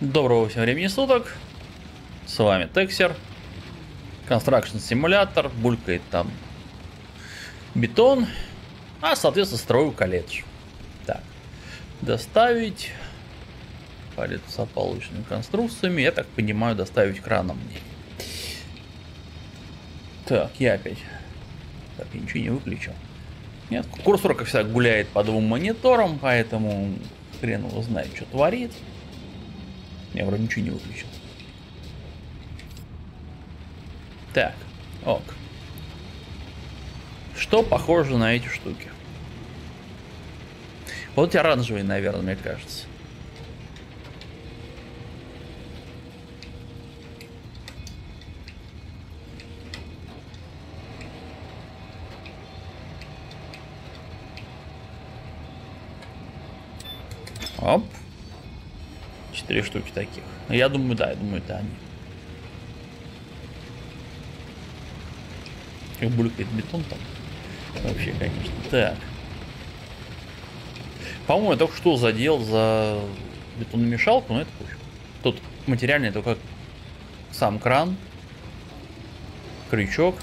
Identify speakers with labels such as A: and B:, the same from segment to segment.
A: Доброго всем времени суток. С вами Тексер. Construction симулятор. Булькает там бетон. А, соответственно, строю колледж. Так. Доставить. Палец с полученными конструкциями. Я так понимаю, доставить краном мне. Так, я опять. Так, я ничего не выключил. Нет, курсор, как всегда, гуляет по двум мониторам, поэтому хрен его знает, что творит. Я вроде ничего не выключил. Так, ок. Что похоже на эти штуки? Вот эти оранжевые, наверное, мне кажется. Оп. Четыре штуки таких. Я думаю, да, я думаю, это они. Как булькает бетон там. Вообще, конечно. Так. По-моему, я только что задел за бетономешалку, но это пусть. Тут материальный только сам кран, крючок.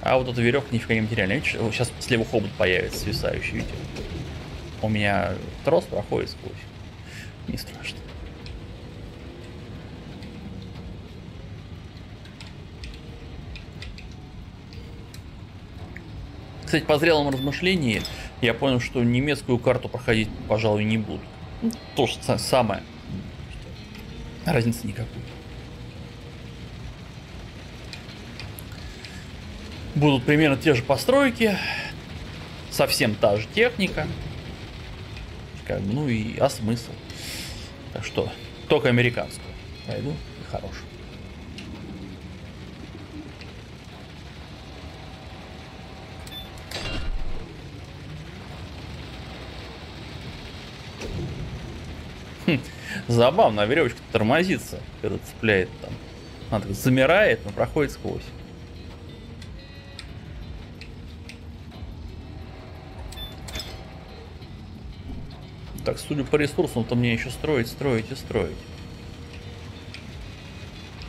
A: А вот эта веревка нифига не материальная. Видите, сейчас слева хобот появится, свисающий, видите? У меня трос проходит сквозь. Не страшно. Кстати, по зрелому размышлении я понял, что немецкую карту проходить, пожалуй, не буду. То же самое. Разницы никакой. Будут примерно те же постройки, совсем та же техника. Как, ну и а смысл? Так что, только американскую. Пойду и хорош. Хм, забавно, а веревочка тормозится, когда цепляет там. Она так замирает, но проходит сквозь. Так, судя по ресурсам, то мне еще строить, строить и строить.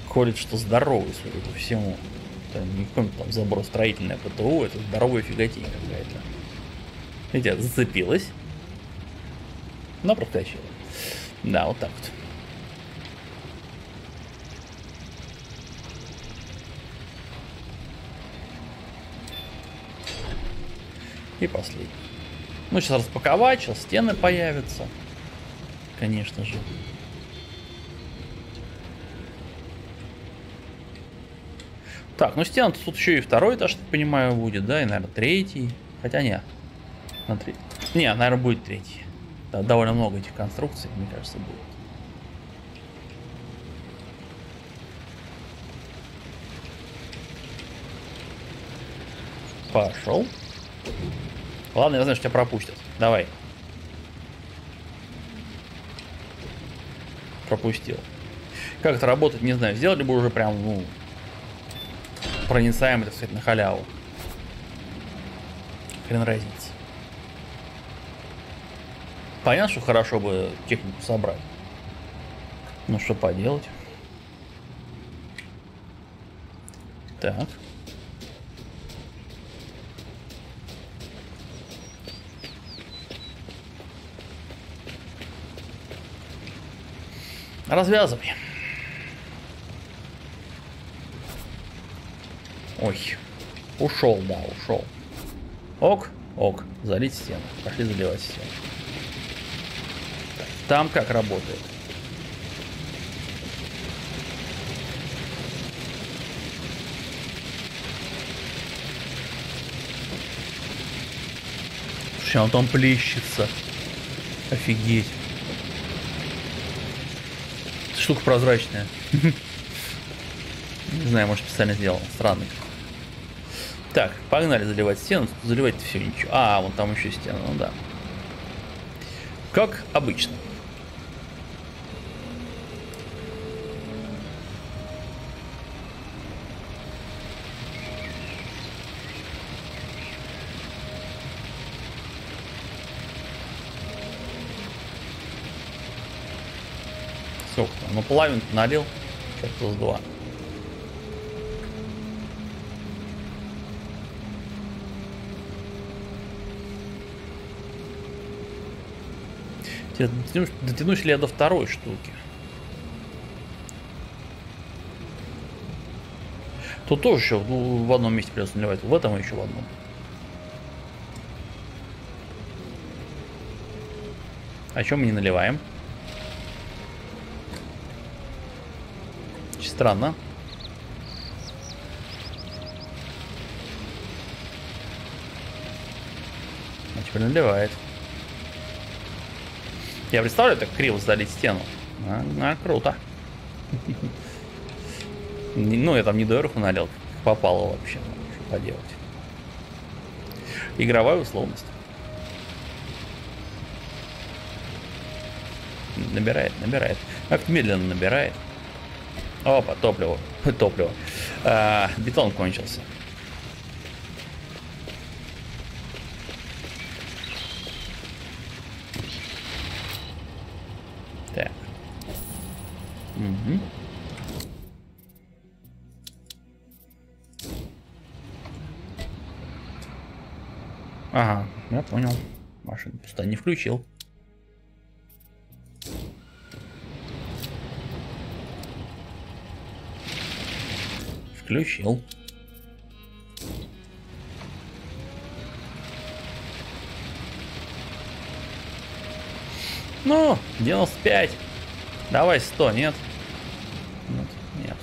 A: Колледж что здоровый, судя по всему. Это не какой-нибудь там забор строительное ПТУ, это здоровая фиготень какая-то. Видите, зацепилась. Но проскочила. Да, вот так вот. И последний. Ну, сейчас распаковать, сейчас стены появятся. Конечно же. Так, ну стены тут еще и второй этаж, так понимаю, будет, да, и, наверное, третий. Хотя нет. На третий. Не, наверное, будет третий. Да, довольно много этих конструкций, мне кажется, будет. Пошел. Ладно, я знаю, что тебя пропустят. Давай. Пропустил. Как это работает, не знаю. Сделали бы уже прям, ну, проницаемый, так сказать, на халяву. Хрен разница. Понятно, что хорошо бы технику собрать. Ну, что поделать. Так. Развязывай. Ой. Ушел, да, ушел. Ок, ок. Залить стену. Пошли заливать стену. Там как работает? Слушай, он там плещется. Офигеть штука прозрачная. Не знаю, может специально сделал. Странный. Так, погнали заливать стену. Заливать все ничего. А, вон там еще стена, ну да. Как обычно. Ну, половину налил. Сейчас плюс два. Дотянусь, дотянусь ли я до второй штуки? Тут тоже еще в одном месте придется наливать. В этом еще в одном. А чем мы не наливаем? Странно. А теперь наливает. Я представляю, так криво сдалить стену. А, а, круто. Ну, я там не доверху налил, попало вообще. Что поделать. Игровая условность. Набирает, набирает. Как медленно набирает. Опа, топливо. Топливо. А, бетон кончился. Так. Угу. Ага, я понял. Машину пусто не включил. Включил. Ну, 95. Давай 100, нет? Нет, нет.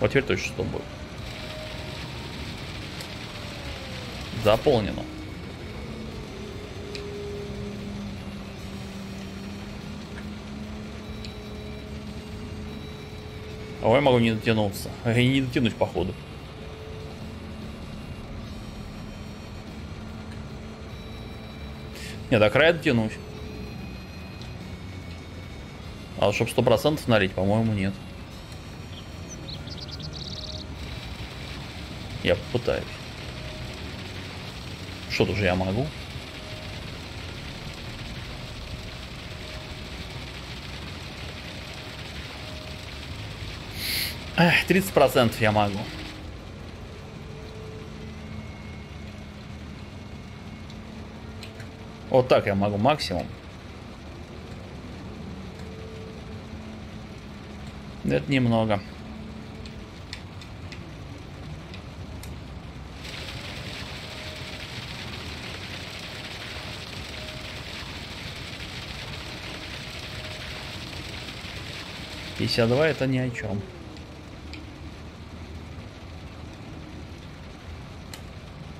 A: Вот теперь точно 100 будет. Заполнено. А я могу не дотянуться. И не дотянуть, походу. Не, до края дотянусь. А чтобы сто процентов налить, по-моему, нет. Я попытаюсь. Что-то же я могу. 30% я могу. Вот так я могу максимум. Это немного. Пятьдесят два это ни о чем.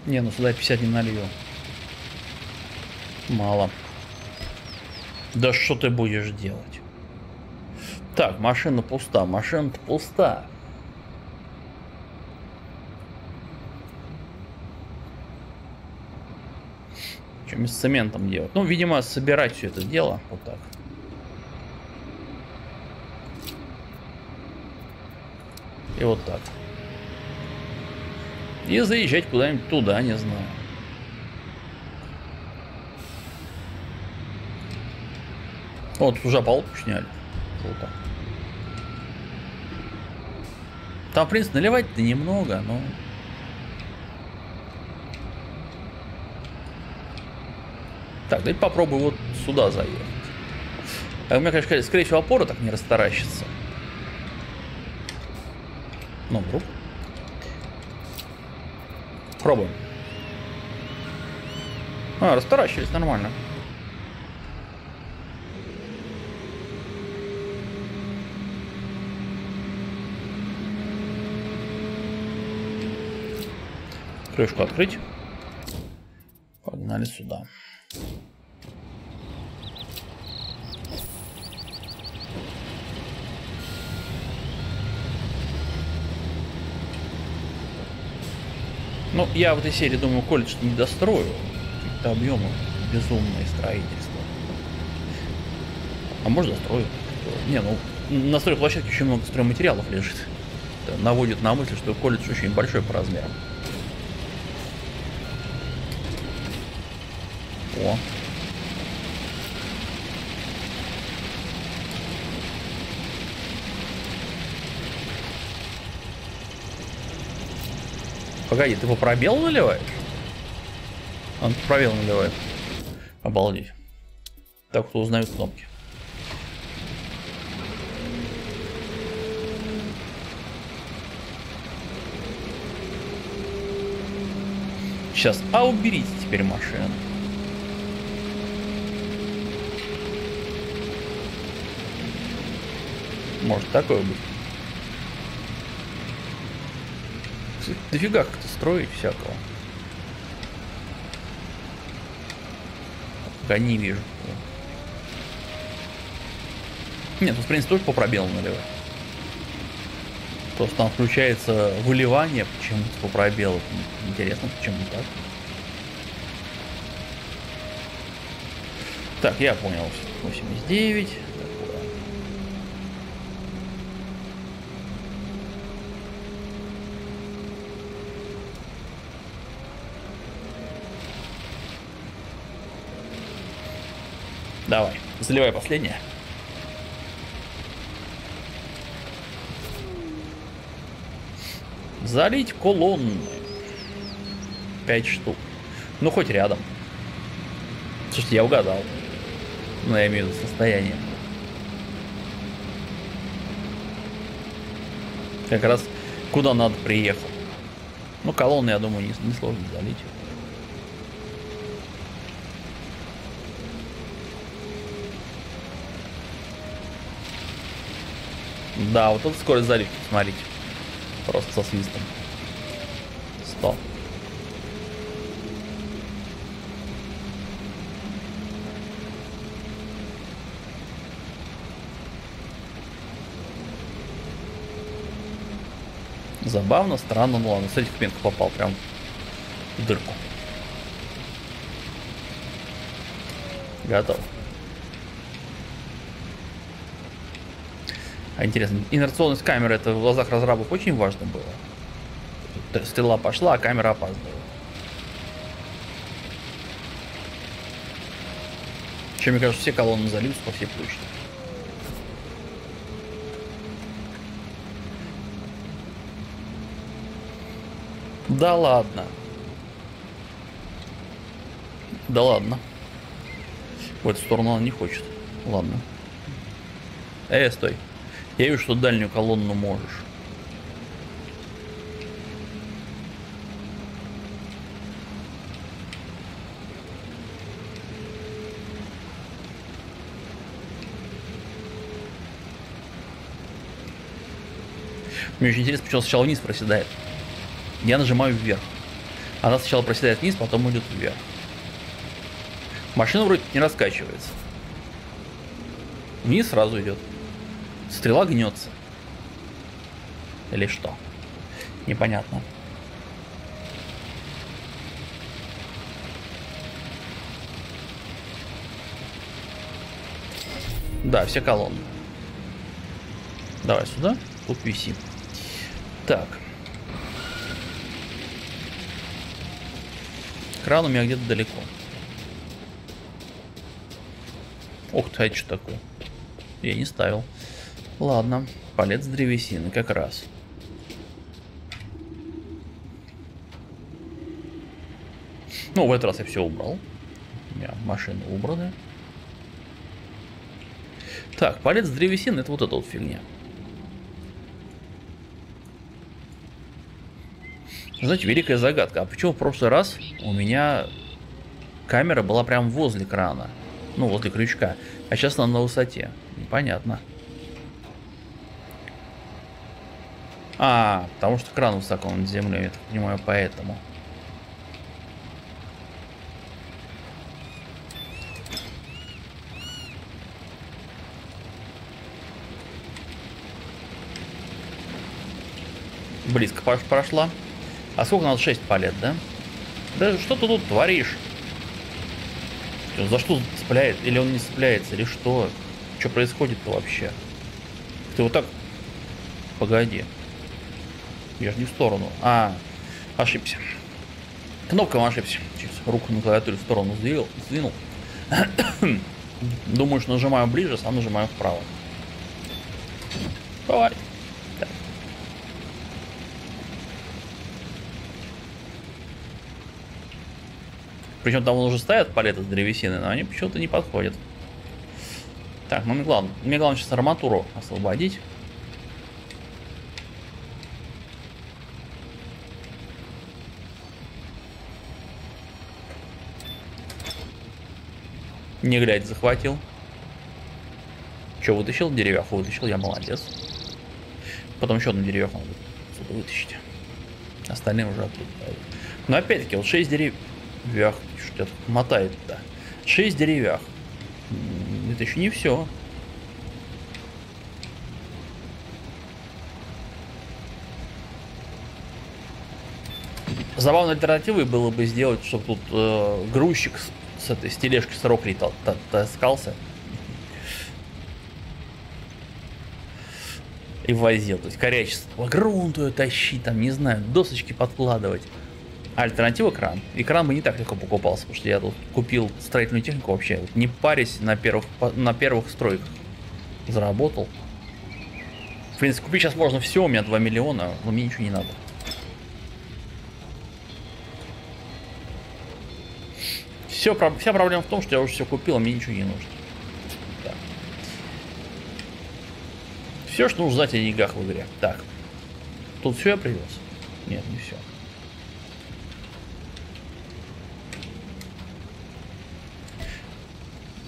A: Не, ну сюда 50 не налью. Мало. Да что ты будешь делать? Так, машина пуста, машина пуста. Мне с цементом делать? Ну, видимо, собирать все это дело. Вот так. И вот так. И заезжать куда-нибудь туда, не знаю. Вот, уже полку сняли. Круто. Там, в принципе, наливать-то немного, но... Так, давайте попробую вот сюда заехать. А у меня, конечно, скорее всего, опора так не растаращится. Ну, вдруг. Пробуем. А, растаращились нормально. Крышку открыть. Погнали сюда. Ну, я в этой серии думаю, колледж не дострою. Какие-то объемы безумное строительство. А может дострою. Не, ну, на стройплощадке очень много стройматериалов лежит. Это наводит на мысль, что колледж очень большой по размерам. О. Погоди, ты по пробелу наливаешь? Он по пробелу наливает. Обалдеть. Так, кто узнает кнопки. Сейчас, а уберите теперь машину. Может такое быть. Дофига как-то строить всякого. Не вижу. Нет, тут, в принципе, тоже по пробелу наливать. Просто там включается выливание почему-то по пробелу. Интересно, почему так. Так, я понял. 89. Давай, заливай последнее. Залить колонны. Пять штук. Ну, хоть рядом. Слушайте, я угадал. Ну, я имею в виду состояние. Как раз куда надо приехал. Ну, колонны, я думаю, не, не сложно залить. Да, вот тут скорость заливки, смотрите. Просто со свистом. 100. Забавно, странно, ну ладно, смотрите, как попал прям в дырку. Готов. А интересно, инерционность камеры это в глазах разрабов очень важно было. Стрела пошла, а камера опаздывала. Чем, мне кажется, все колонны зальются по всей площади. Да ладно. Да ладно. В эту сторону она не хочет. Ладно. Эй, стой. Я вижу, что дальнюю колонну можешь. Мне очень интересно, почему сначала вниз проседает. Я нажимаю вверх. Она сначала проседает вниз, потом идет вверх. Машина вроде не раскачивается. Вниз сразу идет. Стрела гнется. Или что? Непонятно. Да, все колонны. Давай сюда. Тут висим. Так. Кран у меня где-то далеко. Ух ты, а что такое? Я не ставил. Ладно, палец древесины как раз. Ну, в этот раз я все убрал. У меня машины убраны. Так, палец древесины это вот эта вот фигня. Знаете, великая загадка. А почему в прошлый раз у меня камера была прям возле крана? Ну, возле крючка. А сейчас она на высоте. Непонятно. А, потому что кран высоко над землей, я так понимаю, поэтому. Близко прошла. А сколько надо 6 палет, да? Да что ты тут творишь? За что цепляет? Или он не цепляется? Или что? Что происходит-то вообще? Ты вот так... Погоди. Я же не в сторону. А, ошибся. Кнопка ошибся. Чуть руку на клавиатуре в сторону сдвинул. сдвинул. Думаю, что нажимаю ближе, сам нажимаю вправо. Так. Причем там уже стоят палеты с древесины, но они почему-то не подходят. Так, ну мне главное, мне главное сейчас арматуру освободить. Не глядь, захватил. Че, вытащил? Деревяху вытащил, я молодец. Потом еще одну деревяху надо вытащить. Остальные уже оттуда. Но опять-таки, вот 6 деревьях, что-то мотает, да. 6 деревьях. Это еще не все. Забавной альтернативой было бы сделать, чтобы тут э, грузчик с этой с тележки с рокли таскался. И возил. То есть корячество. Грунт ее тащить, там, не знаю, досочки подкладывать. Альтернатива кран. И кран бы не так легко покупался, потому что я тут купил строительную технику вообще, не парясь на первых, на первых стройках. Заработал. В принципе, купить сейчас можно все, у меня 2 миллиона, но мне ничего не надо. Все, вся проблема в том, что я уже все купил, а мне ничего не нужно. Так. Все, что нужно знать о деньгах в игре. Так. Тут все я привез? Нет, не все.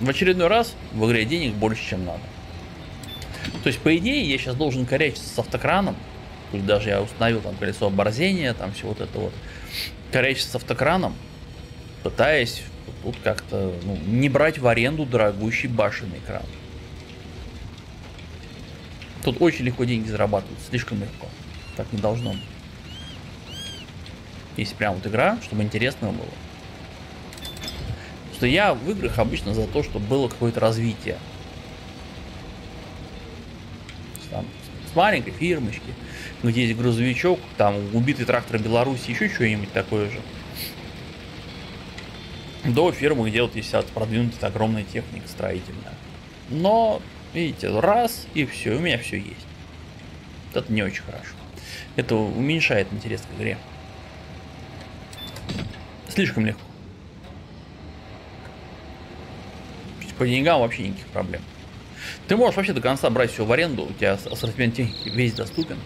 A: В очередной раз в игре денег больше, чем надо. То есть, по идее, я сейчас должен корячиться с автокраном. Пусть даже я установил там колесо оборзения, там все вот это вот. Корячиться с автокраном, пытаясь тут как-то ну, не брать в аренду дорогущий башенный экран. Тут очень легко деньги зарабатывают, слишком легко. Так не должно быть. Есть прям вот игра, чтобы интересно было. Что я в играх обычно за то, чтобы было какое-то развитие. Там, с маленькой фирмочки, где есть грузовичок, там убитый трактор Беларуси, еще что-нибудь такое же до фирмы, где вот есть продвинутая огромная техника строительная. Но, видите, раз и все, у меня все есть. Это не очень хорошо. Это уменьшает интерес к игре. Слишком легко. По деньгам вообще никаких проблем. Ты можешь вообще до конца брать все в аренду, у тебя ассортимент техники весь доступен.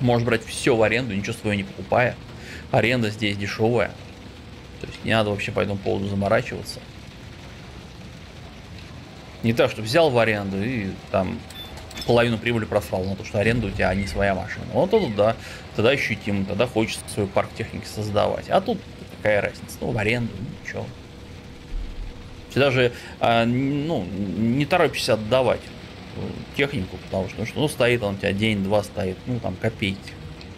A: Можешь брать все в аренду, ничего своего не покупая. Аренда здесь дешевая. То есть не надо вообще по этому поводу заморачиваться. Не так, что взял в аренду и там половину прибыли просрал на то, что аренда у тебя не своя машина. Вот это да, тогда ощутимо, тогда хочется свой парк техники создавать. А тут какая разница? Ну, в аренду, ничего. Ты даже а, ну, не торопишься отдавать технику, потому что, ну, что ну, стоит он у тебя день-два стоит, ну там копейки.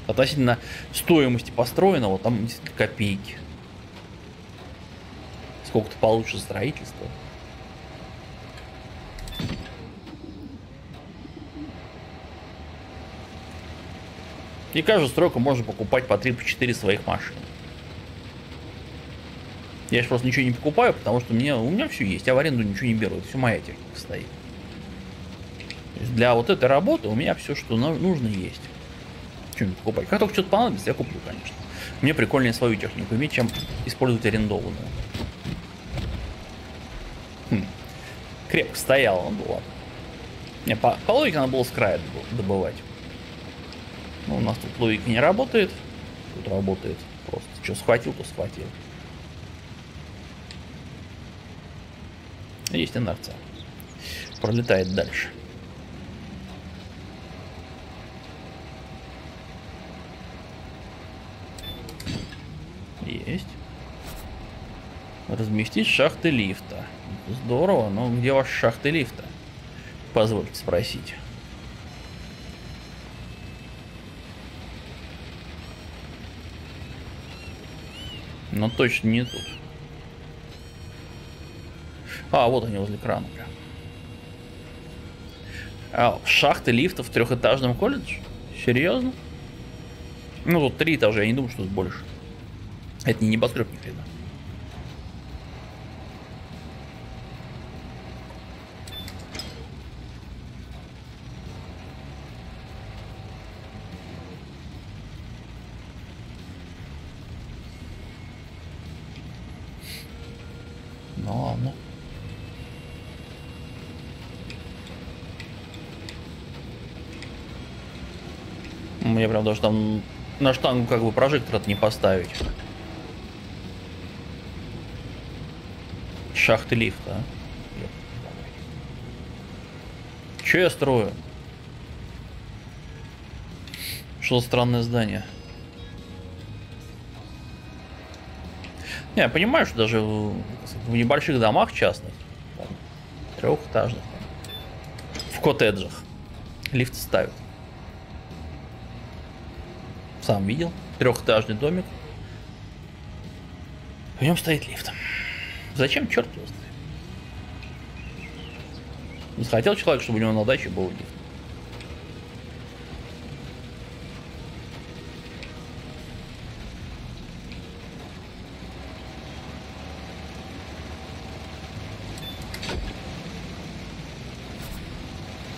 A: Относительно стоимости построенного, там действительно копейки сколько-то получше строительство. И каждую стройку можно покупать по 3-4 своих машин. Я же просто ничего не покупаю, потому что мне, у меня все есть. Я в аренду ничего не беру. Это все моя техника стоит. для вот этой работы у меня все, что нужно, есть. Что-нибудь покупать. Как только что-то понадобится, я куплю, конечно. Мне прикольнее свою технику иметь, чем использовать арендованную. Крепко стояла, ну ладно. Не, по, по логике надо было с края добывать. Ну, у нас тут логика не работает. Тут работает просто. Что схватил, то схватил. Есть инерция. Пролетает дальше. Есть. Разместить шахты лифта. Здорово, но где ваши шахты лифта? Позвольте спросить. Но точно не тут. А, вот они возле крана. А, шахты лифта в трехэтажном колледже? Серьезно? Ну, тут три этажа, я не думаю, что тут больше. Это не небоскреб ни хрена. Ну ладно. Прям даже там на штангу как бы прожектор не поставить. Шахты лифта. а. Че я строю? Что за странное здание? Не, я понимаю, что даже в, в небольших домах частных, трехэтажных, в коттеджах лифт ставят. Сам видел. Трехэтажный домик. В нем стоит лифт. Зачем, черт его знает. Захотел человек, чтобы у него на даче был лифт.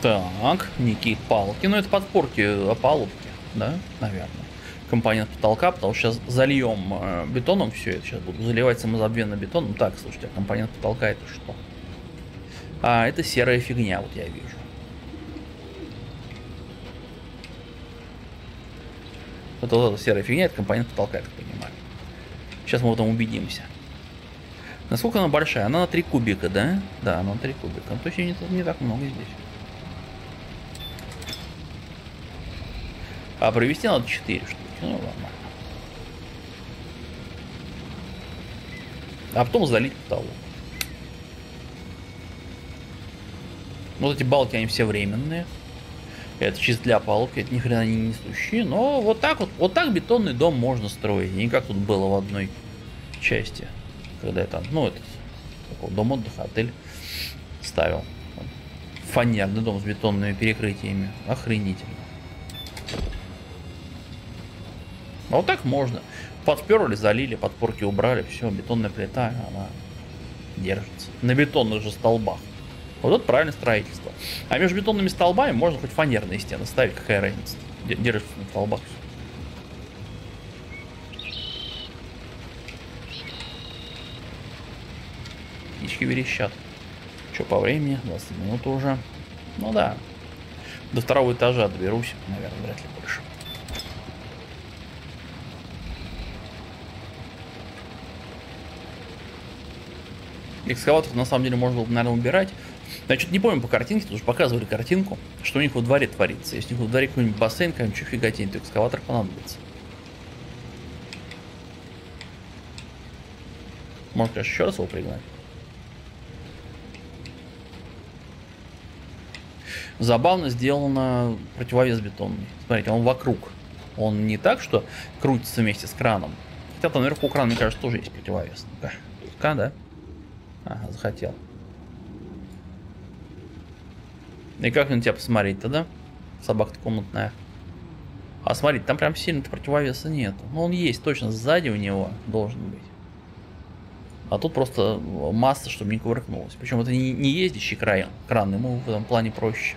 A: Так, некие палки. Ну, это подпорки опалубки, да, наверное. Компонент потолка, потому что сейчас зальем э, бетоном все это. Сейчас буду заливать самозабвенно бетоном. Так, слушайте, а компонент потолка это что? А, это серая фигня, вот я вижу. Вот, вот эта серая фигня, это компонент потолка, я так понимаю. Сейчас мы в этом убедимся. Насколько она большая? Она на 3 кубика, да? Да, она на 3 кубика. Ну, то есть не, не так много здесь. А провести надо 4 штуки. Нормально. А потом залить потолок. Вот эти балки, они все временные. Это чисто для палки, это ни хрена не несущие. Но вот так вот, вот так бетонный дом можно строить. Не как тут было в одной части. Когда там, ну, этот, такой дом отдыха, отель ставил. Фанерный дом с бетонными перекрытиями. Охренительно. А вот так можно. Подперли, залили, подпорки убрали, все, бетонная плита, она держится. На бетонных же столбах. Вот это правильное строительство. А между бетонными столбами можно хоть фанерные стены ставить, какая разница. Держится на столбах. Птички верещат. Что по времени? 20 минут уже. Ну да. До второго этажа доберусь, наверное, вряд ли больше. Экскаватор на самом деле можно было, наверное, убирать. Значит, не помню по картинке, тут уже показывали картинку, что у них во дворе творится. Если у них во дворе какой-нибудь бассейн, какая-нибудь фиготень, то экскаватор понадобится. Может, конечно, еще раз его пригнать. Забавно сделано противовес бетонный. Смотрите, он вокруг. Он не так, что крутится вместе с краном. Хотя там наверху крана, мне кажется, тоже есть противовес. Ну-ка, К, да? Ага, захотел. И как на тебя посмотреть тогда? Собака-то комнатная. А смотрите, там прям сильно противовеса нету. Ну, он есть точно сзади у него должен быть. А тут просто масса, чтобы не кувыркнулась. Причем это не, не ездящий кран, кран, ему в этом плане проще.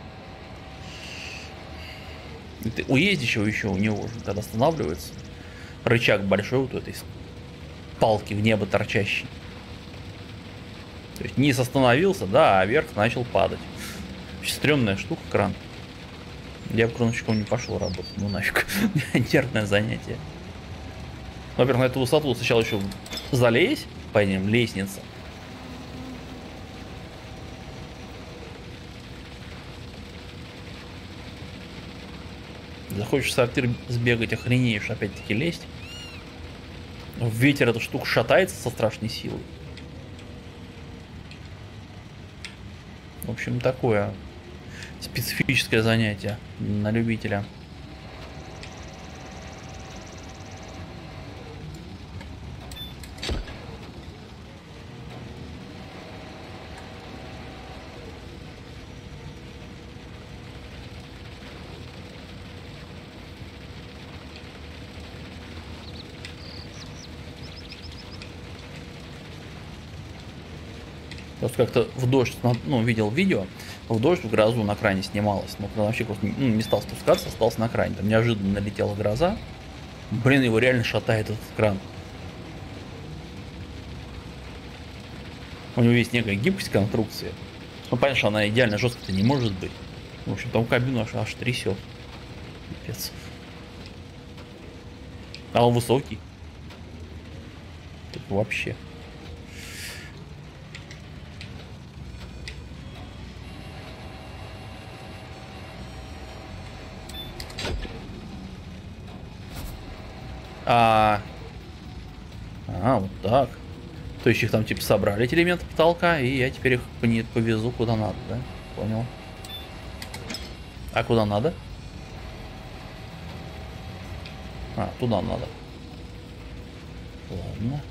A: Это у ездящего еще у него когда останавливается, рычаг большой вот у этой палки в небо торчащий. То есть низ остановился, да, а вверх начал падать. Стрёмная штука кран. Я бы крановщиком не пошел работать, ну нафиг. Нервное занятие. Во-первых, на эту высоту сначала еще залезь по ним, лестница. Захочешь в сортир сбегать, охренеешь, опять-таки лезть. В ветер эта штука шатается со страшной силой. В общем, такое специфическое занятие на любителя. Как-то в дождь, ну, видел видео, в дождь, в грозу на кране снималось. Когда вообще просто ну, не стал спускаться, остался на кране. Там неожиданно налетела гроза. Блин, его реально шатает этот кран. У него есть некая гибкость конструкции. Ну, понятно, что она идеально жесткая-то не может быть. В общем, там кабину аж, аж трясет. Пипец. А он высокий. Так вообще. А, а, вот так. То есть их там типа собрали эти элементы потолка, и я теперь их повезу куда надо, да? Понял. А куда надо? А, туда надо. Ладно.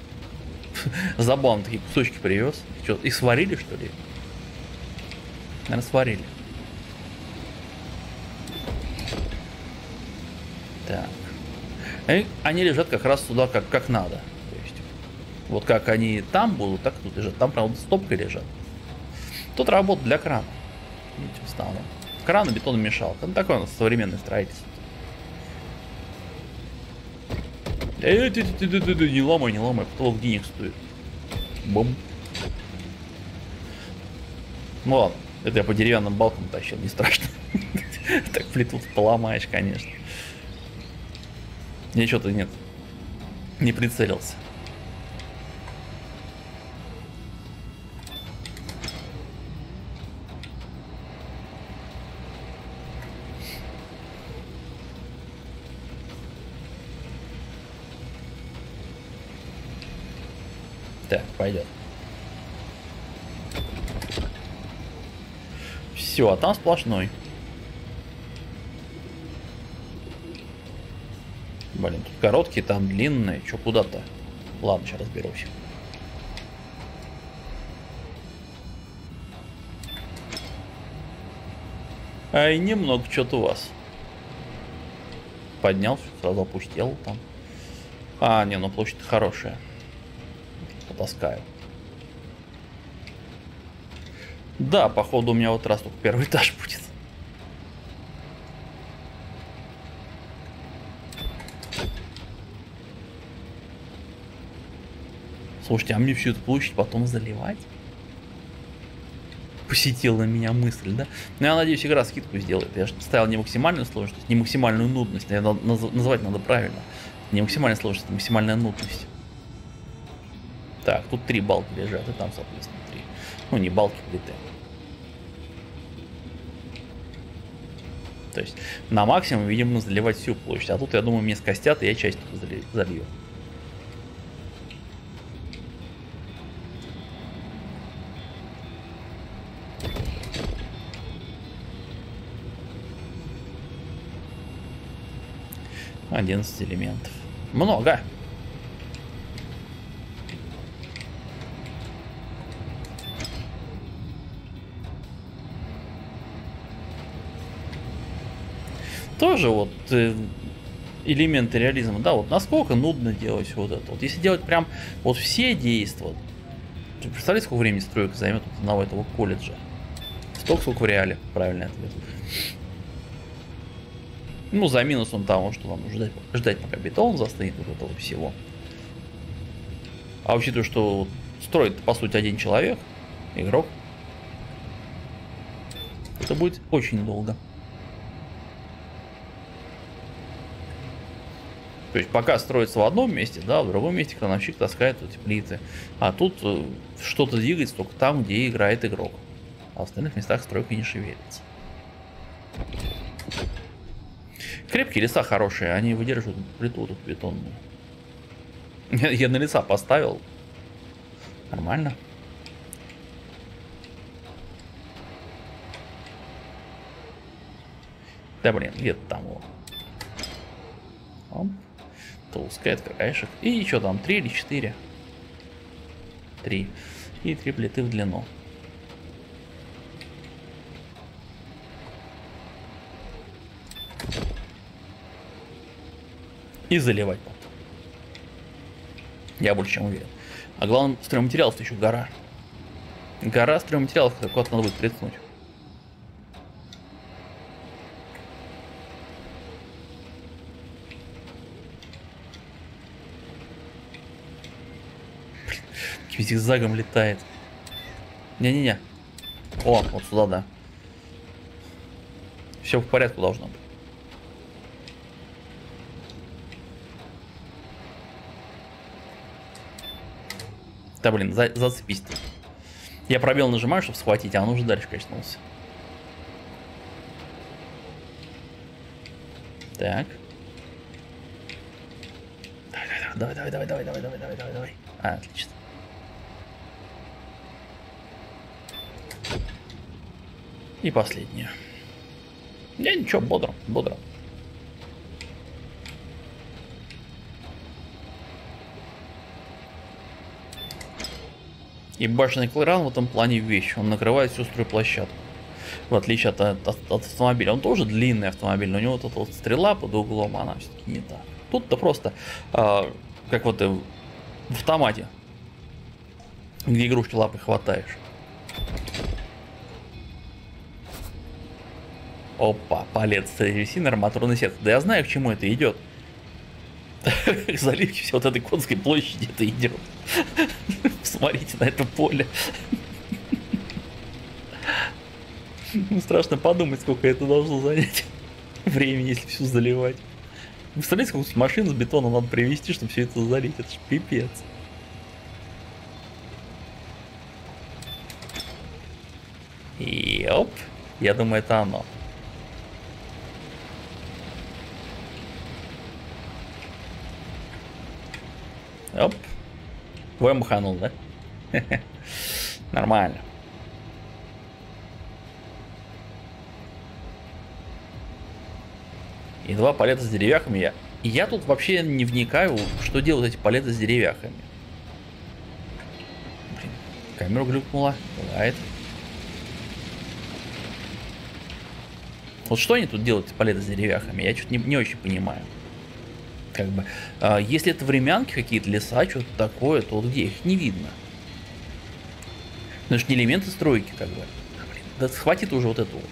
A: Забавно, такие кусочки привез. Что, их сварили, что ли? Наверное, сварили. Так. И они лежат как раз туда, как, как надо. То есть, вот как они там будут, так тут лежат. Там, правда, стопкой лежат. Тут работа для крана. Видите, в основном. Кран и бетономешалка. Ну, такое у нас современное строительство. Ты, не ломай, не ломай, потолок денег стоит. Бум. Ну ладно, это я по деревянным балкам тащил, не страшно. Так плиту поломаешь, конечно. Ничего-то нет. Не прицелился. Так, пойдет. Все, а там сплошной. Блин, тут короткие, там длинные. Че куда-то? Ладно, сейчас разберусь. Ай, немного что-то у вас. Поднялся, сразу опустил там. А, не, ну площадь хорошая. Потаскаю. Да, походу у меня вот раз только первый этаж будет. Слушайте, а мне всю эту площадь потом заливать? Посетила меня мысль, да? Но я надеюсь, игра скидку сделает. Я же ставил не максимальную сложность, не максимальную нудность. Наверное, называть надо правильно. Не максимальная сложность, а максимальная нудность. Так, тут три балки лежат, и там, соответственно, три. Ну, не балки, плиты. То есть на максимум, видимо, заливать всю площадь. А тут, я думаю, мне скостят, и я часть залью. Одиннадцать элементов. Много. тоже вот э, элементы реализма, да, вот насколько нудно делать вот это. Вот если делать прям вот все действия, представляете, сколько времени стройка займет вот одного этого колледжа? Столько, сколько в реале, правильный ответ. Ну, за минусом того, что вам ждать, ждать пока бетон застынет вот этого всего. А учитывая, что строит, по сути, один человек, игрок, это будет очень долго. То есть пока строится в одном месте, да, в другом месте крановщик таскает эти плиты. А тут э, что-то двигается только там, где играет игрок. А в остальных местах стройка не шевелится. Крепкие леса хорошие, они выдерживают плиту тут бетонную. Я, на леса поставил. Нормально. Да блин, где-то там его. Оп толстая краешек. И еще там, 3 или 4? 3. И 3 плиты в длину. И заливать потом. Я больше чем уверен. А главное, стройматериалов-то еще гора. Гора стройматериалов, куда-то надо будет приткнуть. Блин, зигзагом летает. Не-не-не. О, вот сюда, да. Все в порядке должно быть. Да блин, за, зацепись. Я пробел нажимаю, чтобы схватить, а он уже дальше качнулся. Так. Давай, давай, давай, давай, давай, давай, давай, давай, давай. А, отлично. И последнее. Не, ничего, бодро, бодро. И башенный клиран в этом плане вещь. Он накрывает всю стройплощадку. В отличие от, от, от автомобиля. Он тоже длинный автомобиль, но у него вот эта вот стрела под углом, она все-таки не так. Тут-то просто, а, как вот в автомате, где игрушки лапы хватаешь. Опа, палец древесины, арматурный сет. Да я знаю, к чему это идет. Заливки все вот этой конской площади это идет. Смотрите на это поле. Ну, страшно подумать, сколько это должно занять времени, если все заливать. Представляете, сколько машин с бетона надо привезти, чтобы все это залить? Это ж пипец. И оп, я думаю, это оно. Оп. Вэмбханул, да? Нормально. И два палета с деревяхами я... И я тут вообще не вникаю, что делают эти палеты с деревяхами. Блин, камера глюкнула. Бывает. Вот что они тут делают, эти палеты с деревяхами, я что-то не, не очень понимаю. Как бы, а, если это времянки какие-то, леса, что-то такое, то вот где их не видно. Ну, это же не элементы стройки, как бы. Да, блин, да хватит уже вот этого.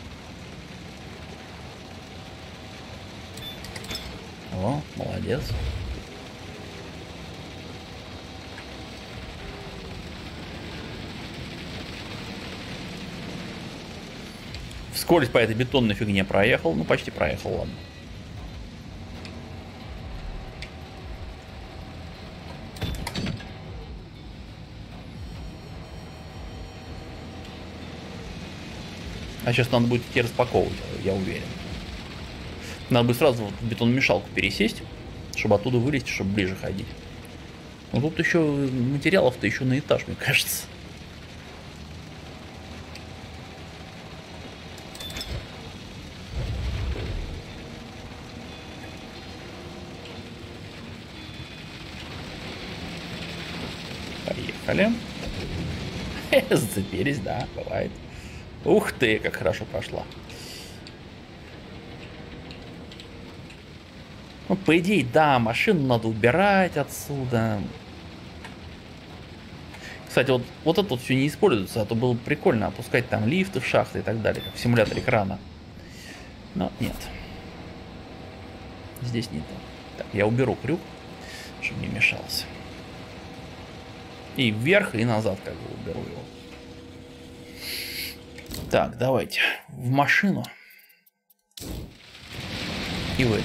A: О, молодец. Вскользь по этой бетонной фигне проехал, ну почти проехал, ладно. А сейчас надо будет идти распаковывать, я уверен. Надо бы сразу в бетономешалку пересесть, чтобы оттуда вылезть, чтобы ближе ходить. Но тут еще материалов-то еще на этаж, мне кажется. Поехали. Зацепились, да, бывает. Ух ты, как хорошо пошла. Ну, по идее, да, машину надо убирать отсюда. Кстати, вот, вот это вот все не используется, а то было прикольно опускать там лифты в шахты и так далее, как в симуляторе крана. Но нет. Здесь не то. Так, я уберу крюк, чтобы не мешался. И вверх, и назад как бы уберу его. Так, давайте в машину. И вылез.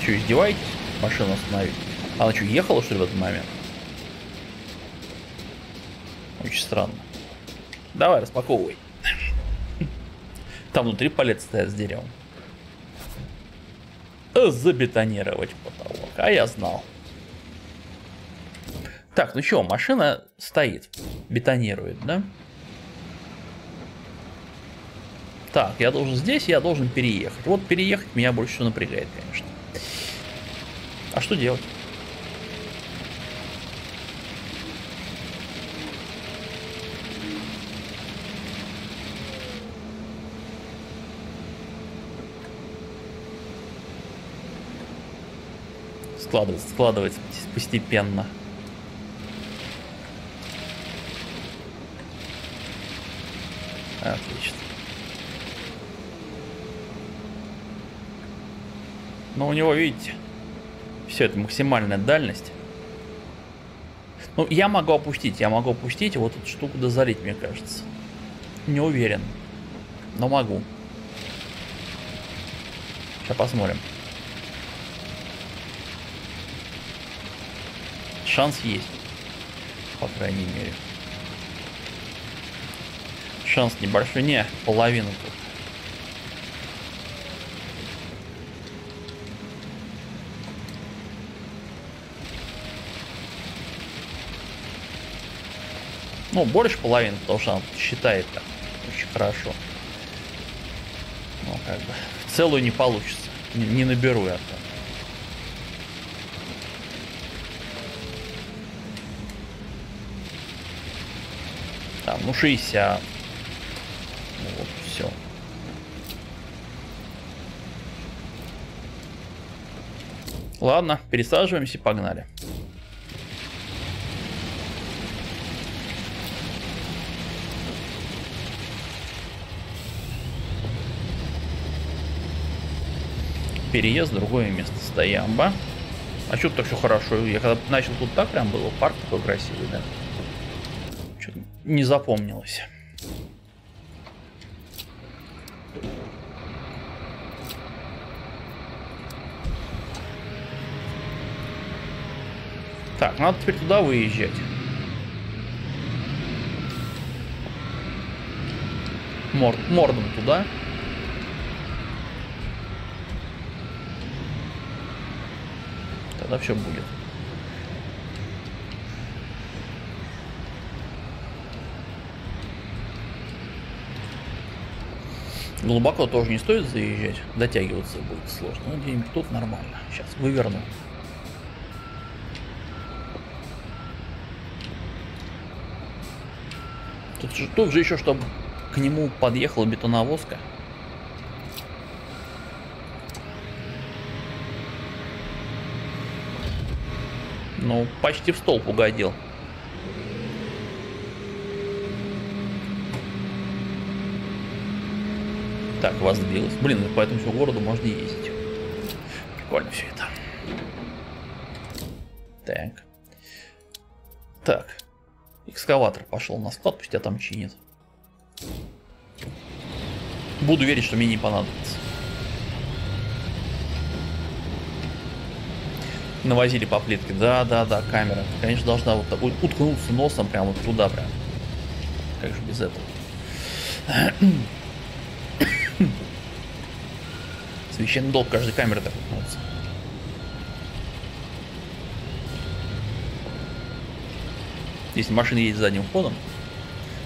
A: Че, издеваетесь? Машину остановить. Она что, ехала, что ли, в этот момент? Очень странно. Давай, распаковывай. Там внутри палец стоят с деревом. Забетонировать потолок. А я знал. Так, ну что, машина стоит. Бетонирует, да? Так, я должен здесь, я должен переехать. Вот переехать меня больше всего напрягает, конечно. А что делать? Складывается, складывается постепенно. Отлично. Но у него, видите, все это максимальная дальность. Ну, я могу опустить, я могу опустить вот эту штуку дозарить, мне кажется. Не уверен, но могу. Сейчас посмотрим. Шанс есть, по крайней мере. Шанс небольшой, не, половину тут. Ну, больше половины, потому что она считает так очень хорошо. Ну, как бы, целую не получится. Не, не наберу я там. Там, ну, 60. Ну, вот, все. Ладно, пересаживаемся, погнали. Переезд в другое место. Стоямба. А что так все хорошо? Я когда начал тут так прям было, парк такой красивый, да? Что-то не запомнилось. Так, надо теперь туда выезжать. Мор мордом туда. Тогда все будет. Глубоко тоже не стоит заезжать, дотягиваться будет сложно. Но где-нибудь тут нормально. Сейчас выверну. Тут тут же еще, чтобы к нему подъехала бетоновозка. Ну, почти в столб угодил. Так, вас сбилось. Блин, по этому всему городу можно ездить. Прикольно все это. Так. Так. Экскаватор пошел на склад, пусть тебя там чинит. Буду верить, что мне не понадобится. Навозили по плитке. Да, да, да, камера. Конечно, должна вот так уткнуться носом прямо вот туда прям. Как же без этого? Священный долг каждой камеры так уткнуться. Если машина едет задним ходом,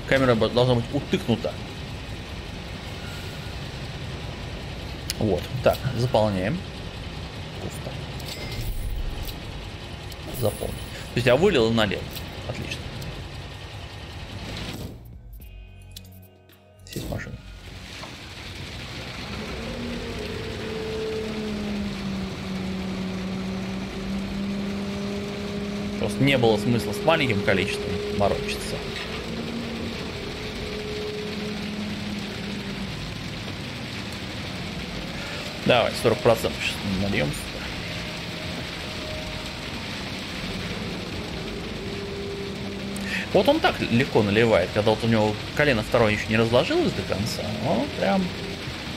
A: камера должна быть утыкнута. Вот. Так, заполняем. Заполнить. То есть я вылил и налил. Отлично. Сесть в машину. Просто не было смысла с маленьким количеством морочиться. Давай, 40% сейчас нальем. Вот он так легко наливает, когда вот у него колено второе еще не разложилось до конца, он прям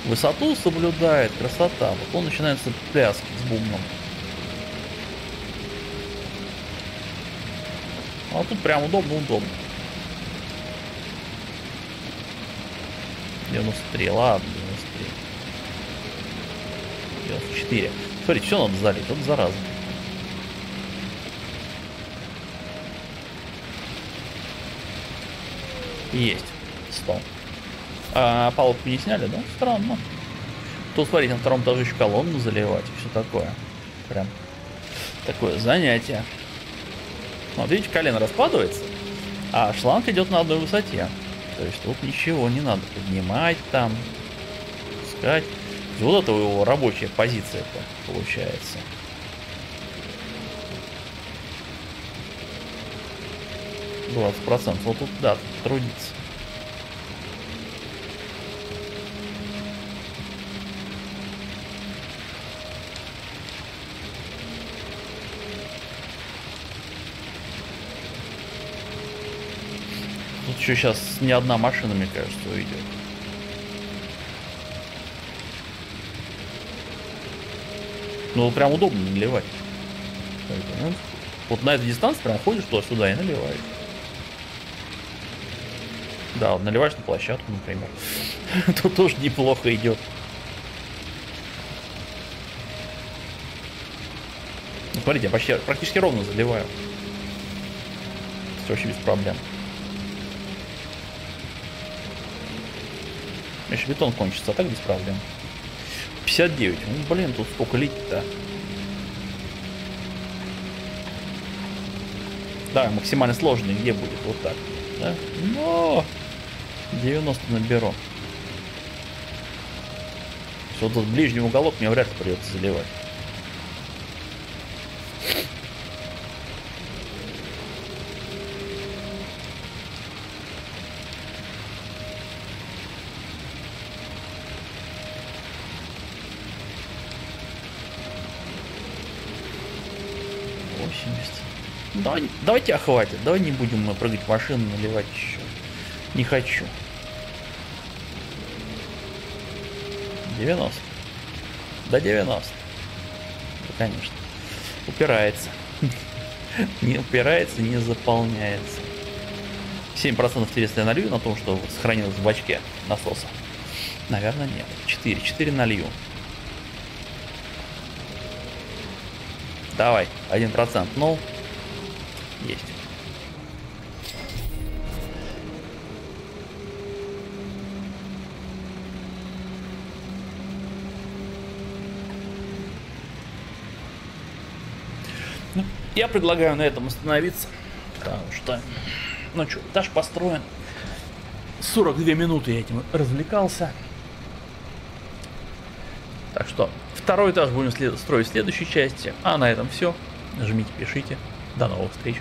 A: высоту соблюдает, красота. Вот он начинается пляски с бумном. А тут прям удобно-удобно. 93, ладно, 93. 94. Смотрите, все надо залить, вот зараза. Есть. 100. А палубку не сняли, да? Странно. Тут, смотрите, на втором этаже еще колонну заливать и все такое. Прям такое занятие. Вот видите, колено раскладывается, а шланг идет на одной высоте. То есть тут ничего не надо поднимать там, пускать. Вот это его рабочая позиция получается. 20 процентов Вот тут, да, трудится. Тут еще сейчас не одна машина, мне кажется, уйдет. Ну, прям удобно наливать. Ну, вот на этой дистанции прям ходишь туда-сюда и наливаешь. Да, наливаешь на площадку, например. Тут тоже неплохо идет. Ну, смотрите, я почти, практически ровно заливаю. Все вообще без проблем. Еще бетон кончится, а так без проблем. 59. Ну, блин, тут сколько лить-то. Да, максимально сложный где будет? Вот так. Да? Но 90 наберу. Все, тут ближний уголок мне вряд ли придется заливать. Давай, давайте охватит. Давай не будем мы прыгать в машину, наливать еще. Не хочу. 90. До 90. Да, конечно. Упирается. Не упирается, не заполняется. 7% интересно я налью на том, что сохранилось в бачке насоса. Наверное, нет. 4. 4 налью. Давай, 1%. Ну, есть. Я предлагаю на этом остановиться, потому что, ну что, этаж построен. 42 минуты я этим развлекался. Так что, второй этаж будем строить в следующей части. А на этом все. Жмите, пишите. До новых встреч.